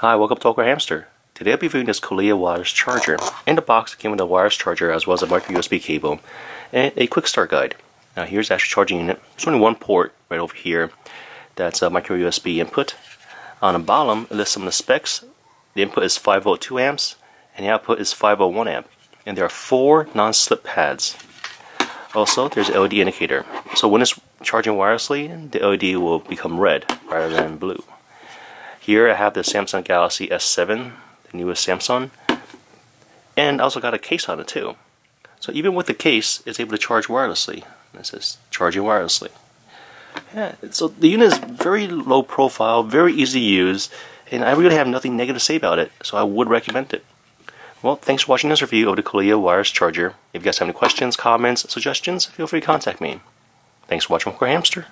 Hi, welcome to Awkward Hamster. Today I'll be reviewing this Kollea wireless charger. In the box came with a wireless charger as well as a micro USB cable and a quick start guide. Now here's the actual charging unit. There's only one port right over here that's a micro USB input. On the bottom it lists some of the specs. The input is 5 volt 2 amps and the output is 5 volt 1 amp. And there are four non-slip pads. Also there's an LED indicator. So when it's charging wirelessly the LED will become red rather than blue. Here I have the Samsung Galaxy S7, the newest Samsung, and I also got a case on it too. So even with the case, it's able to charge wirelessly. It says charging wirelessly. Yeah, so the unit is very low profile, very easy to use, and I really have nothing negative to say about it, so I would recommend it. Well, thanks for watching this review of the Kollea wireless charger. If you guys have any questions, comments, suggestions, feel free to contact me. Thanks for watching Awkward Hamster.